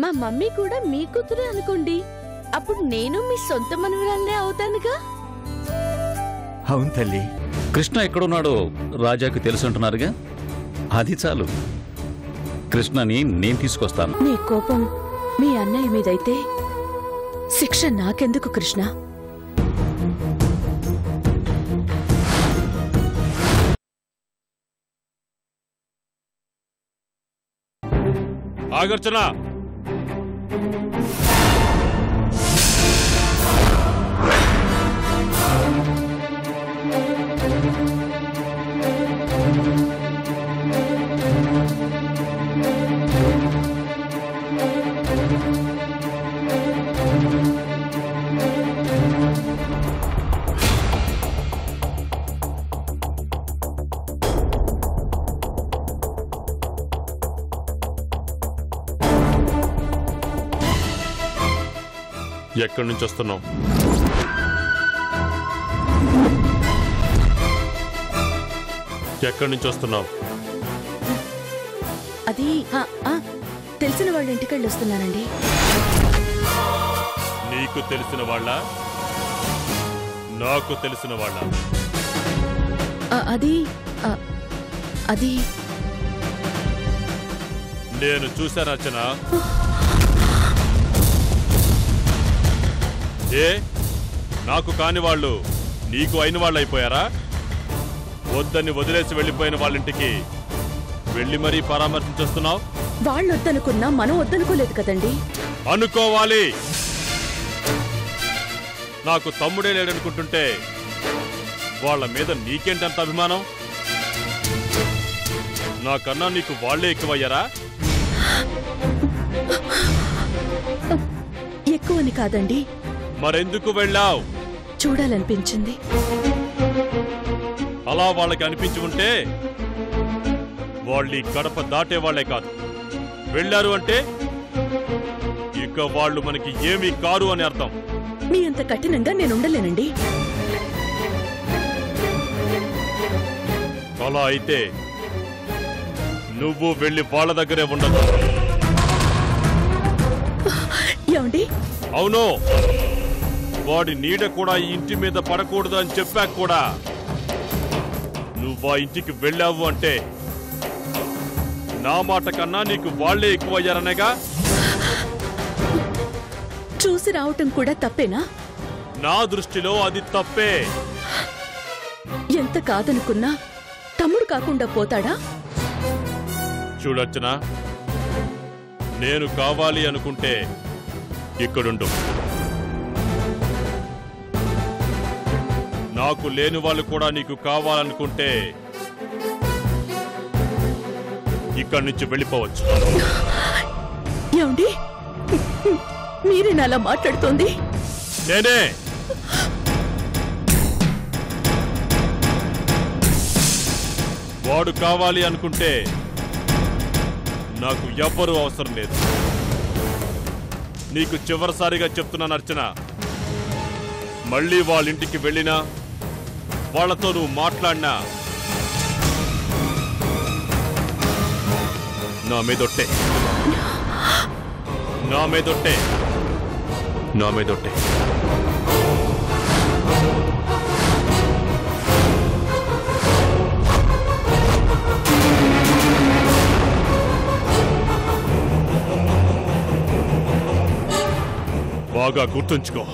మా మమ్మీ కూడా మీ కూతురే అనుకోండి. అప్పుడు నేను మీ సొంత మనవరాలనే అవుతానుగా? అవును తల్లి. కృష్ణ ఎక్కడున్నాడో రాజాకి తెలుసుంటున్నారుగా? అది చాలు. కృష్ణని నేను తీసుకొస్తాను. నీ కోపం మీ అన్నయ్య మీదైతే శిక్ష నాకెందుకు కృష్ణ? ఆగర్చన! you ఎక్కడి నుంచి వస్తున్నావు? ఎక్కడి నుంచి వస్తున్నావు? అది ఆ, ఆ, తెలిసిన వాళ్ళ ఇంటికెళ్ళి వస్తున్నానండి. నీకు తెలిసిన వాళ్ళ? నాకు తెలిసిన వాళ్ళ? ఆ, అది ఆ, అది. నేను చూశాను అర్చన? ఏ? నాకు కాని వాళ్ళు నీకు అయిన వాళ్ళు అయిపోయారా? వద్దని వదిలేసి వెళ్ళిపోయిన వాళ్ళ ఇంటికి వెళ్ళి మరీ పరామర్శించొస్తున్నావు? వాళ్ళు వద్దనుకున్నా మనం వద్దనుకోలేదు కదండి. అనుకోవాలి. నాకు తమ్ముడే లేడనుకుంటుంటే వాళ్ళ మీద నీకేంటంత అభిమానం? నాకన్నా నీకు వాళ్ళే ఎక్కువయ్యారా? ఎక్కువని కాదండి మరెందుకు వెళ్ళావు? చూడాలనిపించింది. అలా వాళ్ళకి అనిపించి ఉంటే వాళ్ళు గడప దాటే వాళ్ళే కాదు. వెళ్ళారు అంటే ఇక వాళ్ళు మనకి ఏమీ కారు అని అర్థం. మీ అంత కఠినంగా నేను ఉండలేనండి అలా అయితే నువ్వు వెళ్ళి వాళ్ళ దగ్గరే ఉండదు. ఏమండి? అవును. వాడి నీడ కూడా ఈ ఇంటి మీద పడకూడదు అని చెప్పాక కూడా నువ్వు ఆ ఇంటికి వెళ్ళావు అంటే నా మాట కన్నా నీకు వాళ్ళే ఎక్కువయ్యారనేగా? చూసి రావటం కూడా తప్పేనా? నా దృష్టిలో అది తప్పే. ఎంత కాదనుకున్నా తమ్ముడు కాకుండా పోతాడా? చూడొచ్చునా నేను కావాలి అనుకుంటే ఇక్కడుండు. నాకు లేని వాళ్ళు కూడా నీకు కావాలనుకుంటే ఇక్కడి నుంచి వెళ్ళిపోవచ్చు. ఏమండి? మీరేనా అలా మాట్లాడుతోంది? నేనే! వాడు కావాలి అనుకుంటే నాకు ఎవ్వరూ అవసరం లేదు. నీకు చివరిసారిగా చెప్తున్నాను అర్చన. మళ్ళీ వాళ్ళ ఇంటికి వెళ్ళినా వాళ్ళతో నువ్వు మాట్లాడినా నా మీదొట్టే. నా మీదొట్టే. నా మీదొట్టే. బాగా గుర్తుంచుకో.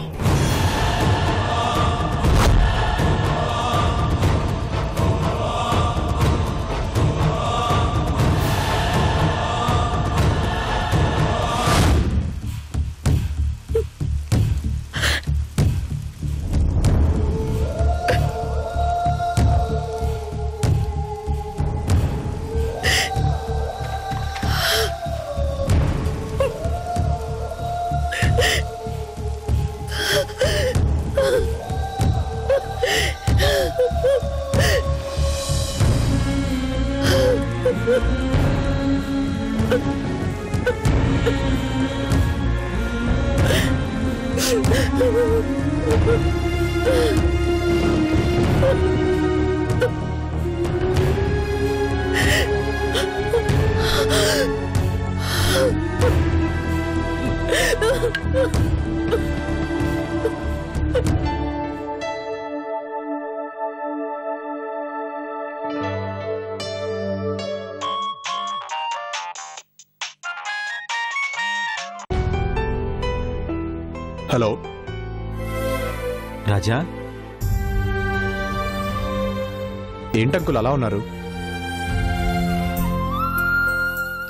Oh రాజా? ఏంటంకుల్ అలా ఉన్నారు?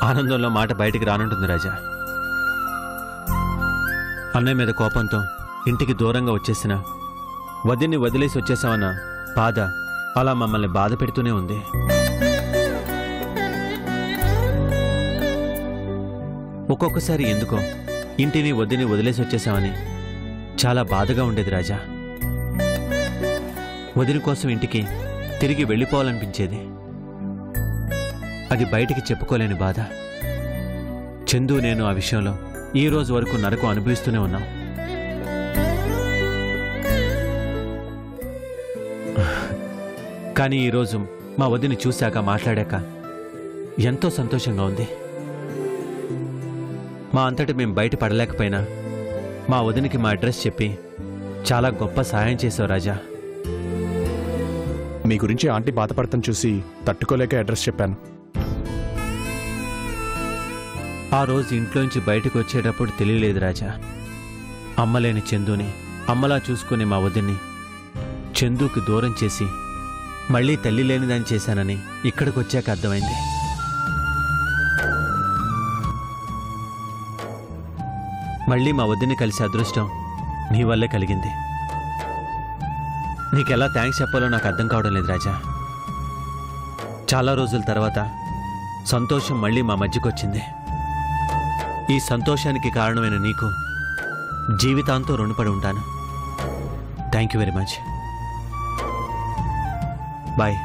ఆనందంలో మాట బయటికి రానుంటుంది రాజా. అన్నయ్య మీద కోపంతో ఇంటికి దూరంగా వచ్చేసిన వదిన్ని వదిలేసి వచ్చేసామన్న బాధ అలా మమ్మల్ని బాధ పెడుతూనే ఉంది. ఒక్కొక్కసారి ఎందుకో ఇంటిని వదిని వదిలేసి వచ్చేసామని చాలా బాధగా ఉండేది రాజా. వదిన కోసం ఇంటికి తిరిగి వెళ్ళిపోవాలనిపించేది. అది బయటికి చెప్పుకోలేని బాధ. చందు నేను ఆ విషయంలో ఈ రోజు వరకు నరకం అనుభవిస్తూనే ఉన్నాం. కానీ ఈరోజు మా వదిని చూశాక మాట్లాడాక ఎంతో సంతోషంగా ఉంది. మా అంతటి మేము బయట పడలేకపోయినా మా వదినికి మా అడ్రస్ చెప్పి చాలా గొప్ప సహాయం చేశావు రాజా. మీ గురించి ఆంటీ బాధపడతాం చూసి తట్టుకోలేక అడ్రస్ చెప్పాను. ఆ రోజు ఇంట్లోంచి బయటకు వచ్చేటప్పుడు తెలియలేదు రాజా. అమ్మలేని చందుని అమ్మలా చూసుకుని మా వదిన్ని చందుకి దూరం చేసి మళ్ళీ తల్లి లేనిదాన్ని చేశానని ఇక్కడికి వచ్చాక అర్థమైంది. మళ్ళీ మా వదిన్ని కలిసే అదృష్టం నీ వల్లే కలిగింది. నీకెలా థ్యాంక్స్ చెప్పాలో నాకు అర్థం కావడం లేదు రాజా. చాలా రోజుల తర్వాత సంతోషం మళ్ళీ మా మధ్యకొచ్చింది. ఈ సంతోషానికి కారణమైన నీకు జీవితాంతం రుణపడి ఉంటాను. Thank you very much bye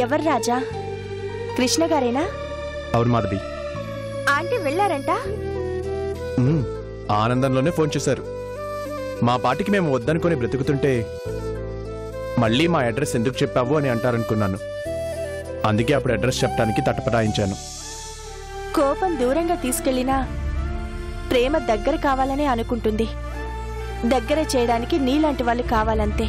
ఎవరు రాజా? కృష్ణ గారేనా? అవును మాధవి. ఆంటీ వెళ్ళారంట. ఆనందంలోనే ఫోన్ చేశారు. మా పాటికి మేము వద్దనుకొని బ్రతుకుతుంటే మళ్ళీ మా అడ్రస్ ఎందుకు చెప్పావు అని అంటారనుకున్నాను. అందుకే అప్పుడు అడ్రస్ చెప్పడానికి తటపటాయించాను. కోపం దూరంగా తీసుకెళ్ళినా ప్రేమ దగ్గర కావాలనే అనుకుంటుంది. దగ్గర చేయడానికి నీలాంటి వాళ్ళు కావాలంతే.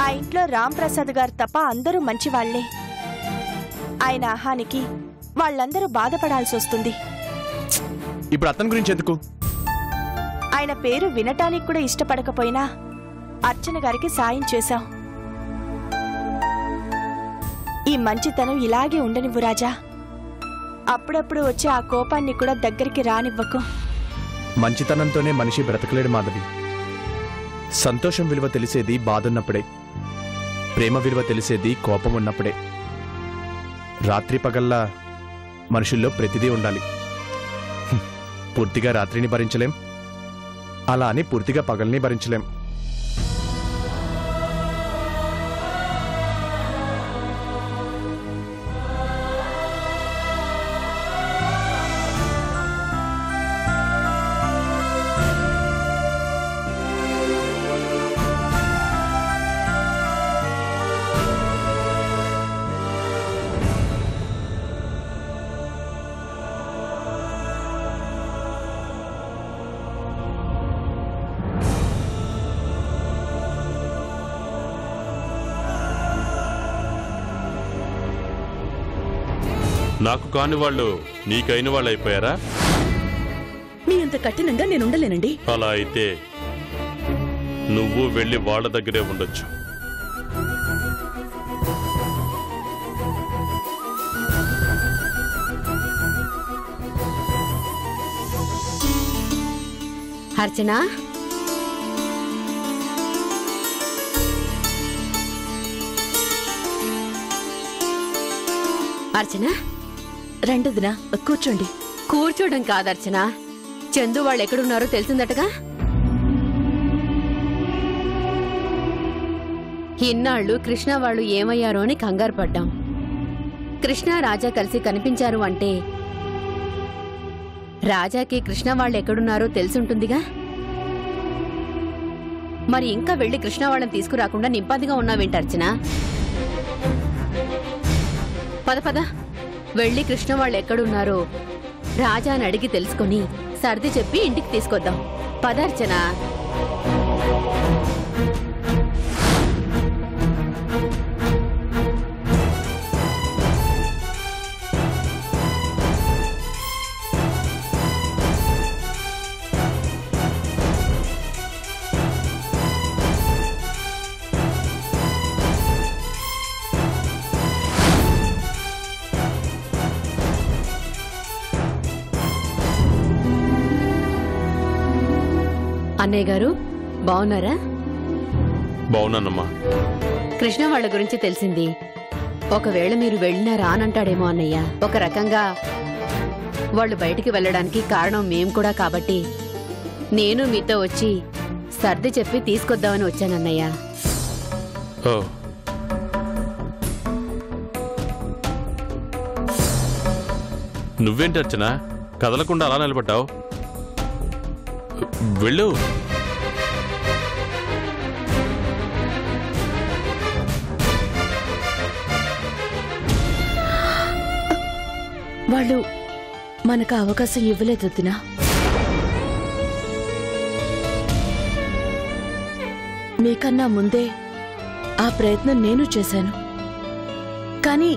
ఆ ఇంట్లో రామ్ ప్రసాద్ గారు తప్ప అందరూ మంచివాళ్ళే. ఆయన ఆహానికి వాళ్ళందరూ బాధపడాల్సి వస్తుంది ఇప్పుడు అతని గురించి ఎందుకు? ఆయన పేరు వినటానికి కూడా ఇష్టపడకపోయినా అర్చన గారికి సాయం చేశాం. ఈ మంచితనం ఇలాగే ఉండనివ్వు రాజా. అప్పుడప్పుడు వచ్చే ఆ కోపాన్ని కూడా దగ్గరికి రానివ్వకు. మంచితనంతోనే మనిషి బ్రతకలేడు మాధవి. సంతోషం విలువ తెలిసేది బాధున్నప్పుడే. ప్రేమ విలువ తెలిసేది కోపం ఉన్నప్పుడే. రాత్రి పగల్లా మనుషుల్లో ప్రతిదీ ఉండాలి. పూర్తిగా రాత్రిని భరించలేం. అలా అని పూర్తిగా పగల్ని భరించలేం. నాకు కాని వాళ్ళు నీకైన వాళ్ళు అయిపోయారా మీ అంత కఠినంగా నేను ఉండలేనండి అలా అయితే నువ్వు వెళ్ళి వాళ్ళ దగ్గరే ఉండొచ్చు. అర్చన? అర్చన? రెండుదినా కూర్చోండి. కూర్చోవడం కాదర్చన చందు వాళ్ళు ఎక్కడున్నారో తెలిసిందటగా? ఇన్నాళ్ళు కృష్ణ వాళ్ళు ఏమయ్యారో అని కంగారు పడ్డాం. కృష్ణ రాజా కలిసి కనిపించారు అంటే రాజాకి కృష్ణ వాళ్ళు ఎక్కడున్నారో తెలుసుంటుందిగా? మరి ఇంకా వెళ్ళి కృష్ణ వాళ్ళని తీసుకురాకుండా నింపాదిగా ఉన్నావేంటి అర్చన? పద పద. వెళ్ళి కృష్ణ వాళ్ళు ఎక్కడున్నారో రాజాని అడిగి తెలుసుకొని సర్ది చెప్పి ఇంటికి తీసుకొద్దాం. పదార్చనా. అన్నయ్య గారు బాగున్నారా? బాగున్నానమ్మా. కృష్ణ వాళ్ళ గురించి తెలిసింది. ఒకవేళ మీరు వెళ్ళినా రానంటాడేమో అన్నయ్య. ఒక రకంగా వాళ్ళు బయటికి వెళ్ళడానికి కారణం మేం కూడా కాబట్టి నేను మీతో వచ్చి సర్ది చెప్పి తీసుకొద్దామని వచ్చానన్నయ్య ఓ. నువ్వేంటి అర్చన? కదలకుండా అలా నిలబడ్డావు? వెళ్ళు. వాళ్ళు మనకు అవకాశం ఇవ్వలేదు వదినా. మీకన్నా ముందే ఆ ప్రయత్నం నేను చేశాను. కానీ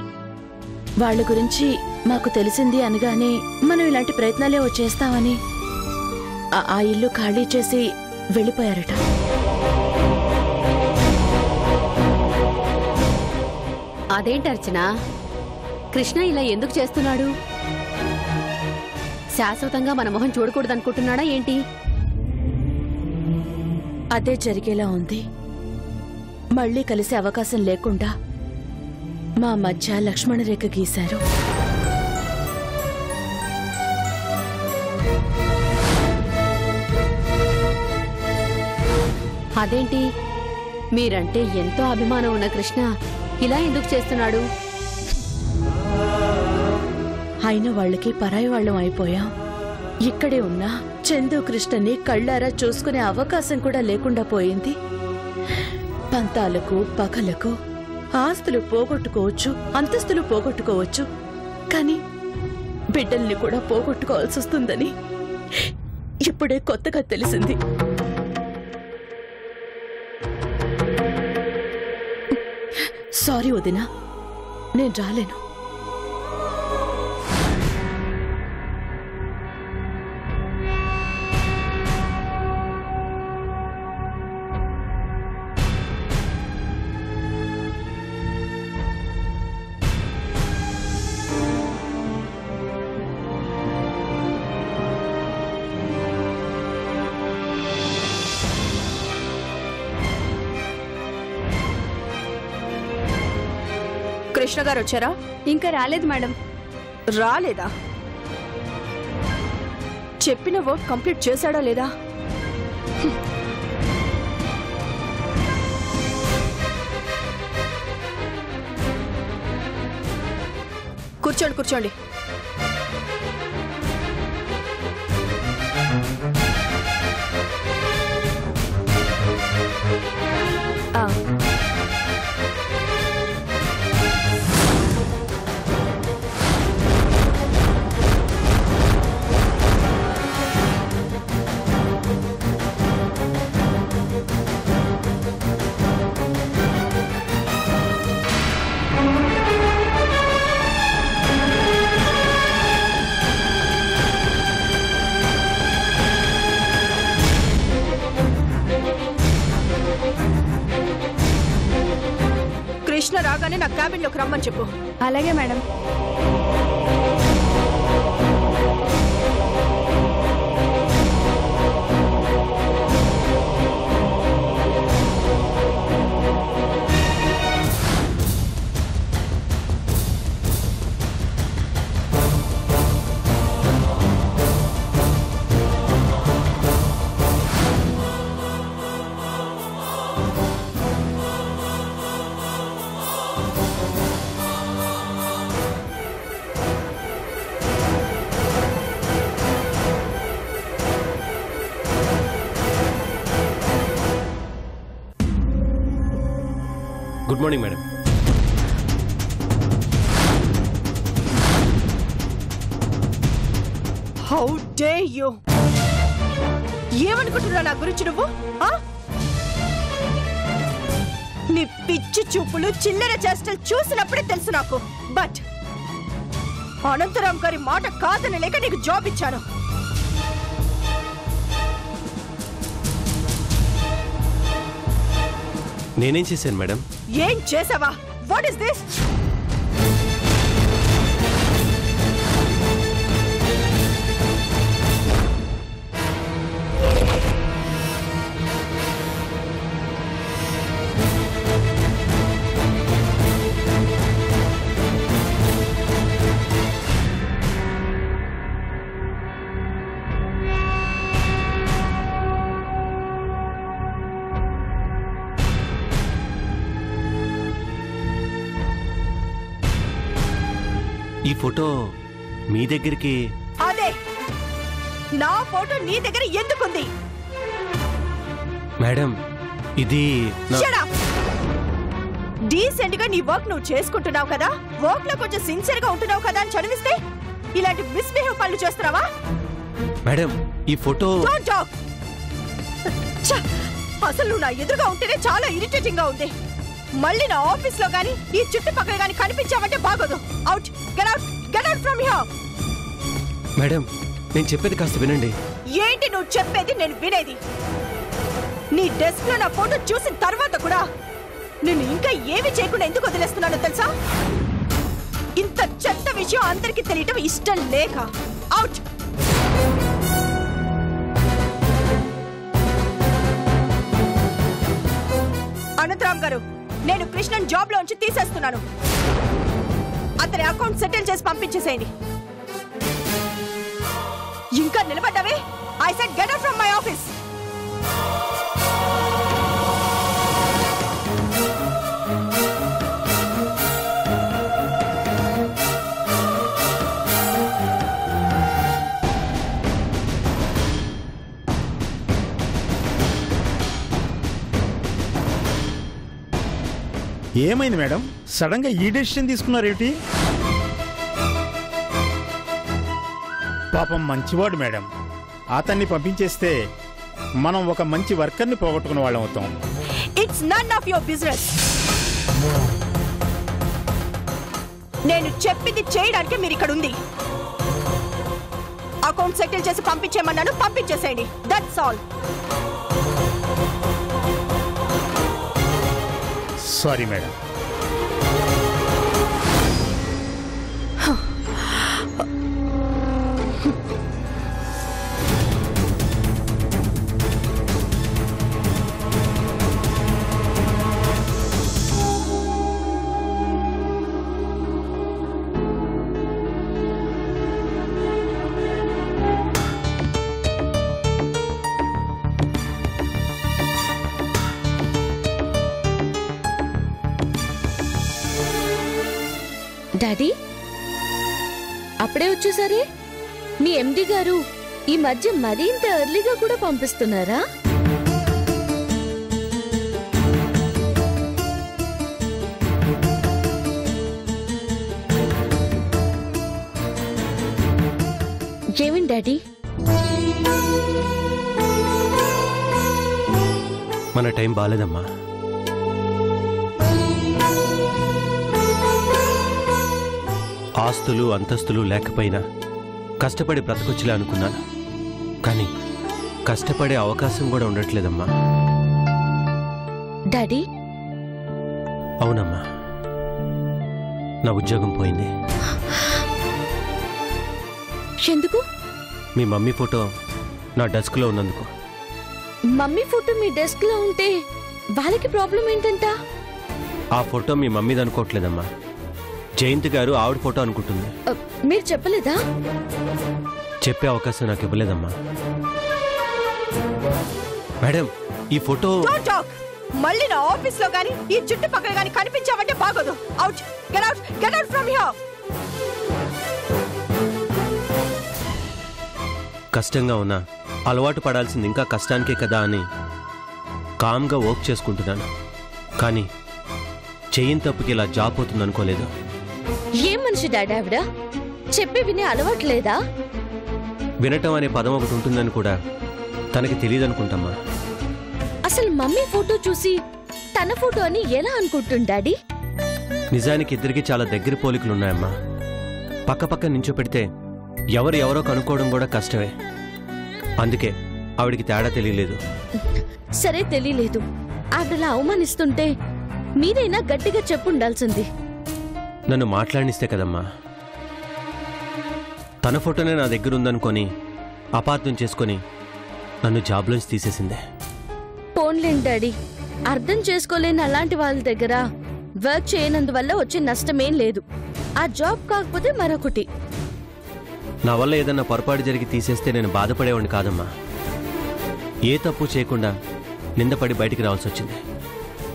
వాళ్ళ గురించి మాకు తెలిసింది అనగానే మనం ఇలాంటి ప్రయత్నాలే చేస్తామని ఆ- ఇల్లు ఖాళీ చేసి వెళ్ళిపోయారట. అదేంటి అర్చన? కృష్ణ ఇలా ఎందుకు చేస్తున్నాడు? శాశ్వతంగా మన మొహం చూడకూడదనుకుంటున్నాడా ఏంటి? అదే జరిగేలా ఉంది. మళ్ళీ కలిసే అవకాశం లేకుండా మా మధ్య లక్ష్మణ రేఖ గీశారు. అదేంటి? మీరంటే ఎంతో అభిమానం ఉన్న కృష్ణ ఇలా ఎందుకు చేస్తున్నాడు? అయిన వాళ్ళకి పరాయి వాళ్ళం అయిపోయాం. ఇక్కడే ఉన్నా చందు కృష్ణని కళ్ళారా చూసుకునే అవకాశం కూడా లేకుండా పోయింది. పంతాలకు పగలకు ఆస్తులు పోగొట్టుకోవచ్చు అంతస్తులు పోగొట్టుకోవచ్చు. కానీ బిడ్డల్ని కూడా పోగొట్టుకోవాల్సి వస్తుందని ఇప్పుడే కొత్తగా తెలిసింది. సారీ వదినా నేను రాలేను కృష్ణ గారు వచ్చారా? ఇంకా రాలేదు మేడం. రాలేదా? చెప్పిన వర్క్ కంప్లీట్ చేశాడా లేదా? కూర్చోండి కూర్చోండి. హాస్పిటల్లోకి రమ్మని చెప్పు. అలాగే madam. Morning madam. How dare you ఏమనుకుంటున్నా నా గురించి నువ్వు? నీ పిచ్చి చూపులు చిల్లర చేష్టలు చూసినప్పుడే తెలుసు నాకు. బట్ అనంతరాం గారి మాట కాదని లేక నీకు జాబ్ ఇచ్చాను. నేనేం చేశాను మేడం? ఏం చేసావా? వాట్ ఇస్ దిస్ ఫోటో మీ దగ్గరికి. అదే! నా ఫోటో నీ దగ్గర ఎందుకుంది? మేడం ఇది నా- డీసెంట్గా నీ వర్క్ నువ్వు చేసుకుంటున్నావు కదా? వర్క్లో కొంచెం సిన్సియర్గా ఉంటున్నావు కదా అని చదివిస్తే ఇలాంటి మిస్బిహేవ్ పనులు చేస్తున్నావా? మేడం ఈ ఫోటో డోంట్ టాక్ అసలు నువ్వు నా ఎదురుగా ఉంటేనే చాలా ఇరిటేటింగ్గా ఉంది. మళ్ళీ నా ఆఫీస్లో గానీ ఈ చుట్టుపక్కల గానీ కనిపించావంటే బాగోదు. Out get out get out from here madam నేను చెప్పేది కాస్త వినండి. ఏంటి నువ్వు చెప్పేది? నేను వినేది. నీ డెస్క్లో నా ఫోటో చూసిన తర్వాత కూడా నేను ఇంకా ఏమి చేయకుండా ఎందుకు వదిలేస్తున్నానో తెలుసా? ఇంత చెత్త విషయం అందరికీ తెలియటం ఇష్టం లేక. అవుట్ నేను కృష్ణన్ జాబ్ లోంచి తీసేస్తున్నాను. అతని అకౌంట్ సెటిల్ చేసి పంపించేసేయండి. ఇంకా నిలబడ్డావే? I said get out from my office ఏమైంది మేడం? సడన్గా ఈ డెసిషన్ తీసుకున్నారేమిటి? పాపం మంచివాడు మేడం. అతన్ని పంపించేస్తే మనం ఒక మంచి వర్కర్ని పోగొట్టుకున్న వాళ్ళం అవుతాం. It's none of your business నేను చెప్పింది చేయడానికి మీరు ఇక్కడ ఉంది. అకౌంట్ సెటిల్ చేసి పంపించేయమన్నాను పంపించేసేయండి. That's all sorry madam daddy? అప్పుడే వచ్చేసరే? మీ ఎండి గారు ఈ మధ్య మరింత ఎర్లీగా కూడా పంపిస్తున్నారా? ఏమిటి డాడీ? మన టైం బాగాలేదమ్మా ఆస్తులు అంతస్తులు లేకపోయినా కష్టపడి బ్రతకొచ్చులే అనుకున్నాను. కానీ కష్టపడే అవకాశం కూడా ఉండట్లేదమ్మా. డాడీ? అవునమ్మా. నా ఉద్యోగం పోయింది. ఎందుకు? మీ మమ్మీ ఫోటో నా డెస్క్లో ఉన్నందుకు. మమ్మీ ఫోటో మీ డెస్క్లో ఉంటే వాళ్ళకి ప్రాబ్లం ఏంటంట? ఆ ఫోటో మీ మమ్మీది అనుకోవట్లేదమ్మా. జయంతి గారు ఆవిడ ఫోటో అనుకుంటుంది. మీరు చెప్పలేదా? చెప్పే అవకాశం నాకు ఇవ్వలేదమ్మా. మేడం ఈ ఫోటో మళ్ళీ నా ఆఫీస్లో గానీ ఈ చుట్టుపక్కల గానీ కనిపించావంటే బాగోదు. Out get out get out from here కష్టంగా ఉన్నా అలవాటు పడాల్సింది ఇంకా కష్టానికే కదా అని కామ్గా వర్క్ చేసుకుంటున్నాను. కానీ చెయ్యిన తప్పుకి ఇలా జాబ్ అవుతుంది అనుకోలేదు ఏం మనిషి డాడీ ఆవిడ? చెప్పి వినే అలవాటు లేదా? వినటం అనే పదం ఒకటి ఉంటుందని కూడా తనకి తెలియదనుకుంటమ్మా. అసలు మమ్మీ ఫోటో చూసి తన ఫోటో అని ఎలా అనుకుంటుంది డాడీ? నిజానికి ఇద్దరికి చాలా దగ్గర పోలికలున్నాయమ్మా. పక్క పక్క నించో పెడితే ఎవరు ఎవరో కనుక్కోవడం కూడా కష్టమే. అందుకే ఆవిడికి తేడా తెలియలేదు. సరే తెలియలేదు. ఆవిడలా అవమానిస్తుంటే మీరైనా గట్టిగా చెప్పుండాల్సింది. నన్ను మాట్లాడినిస్తే కదమ్మా. తన ఫోటోనే నా దగ్గర ఉందనుకొని అపార్థం చేసుకొని నన్ను జాబ్లోంచి తీసేసిందే. పోన్లేండి డాడీ? అర్థం చేసుకోలేని అలాంటి వాళ్ళ దగ్గర వర్క్ చేయనందువల్ల వచ్చే నష్టమేం లేదు. ఆ జాబ్ కాకపోతే మరొకటి. నా వల్ల ఏదన్నా పొరపాటు జరిగి తీసేస్తే నేను బాధపడేవాడిని కాదమ్మా. ఏ తప్పు చేయకుండా నిందపడి బయటికి రావాల్సి వచ్చింది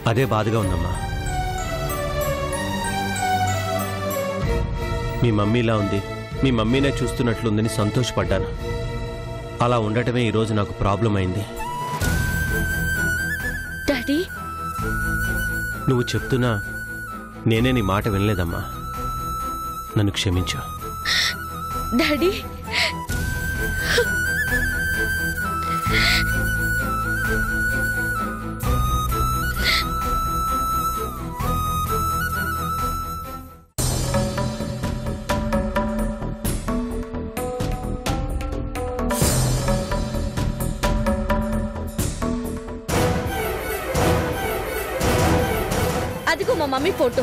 అదే బాధగా ఉందమ్మా. మీ మమ్మీలా ఉంది. మీ మమ్మీనే చూస్తున్నట్లుందని సంతోషపడ్డాను. అలా ఉండటమే ఈరోజు నాకు ప్రాబ్లం అయింది. డాడీ? నువ్వు చెప్తున్నా నేనే నీ మాట వినలేదమ్మా. నన్ను క్షమించు. డాడీ? అదిగో మా మమ్మీ ఫోటో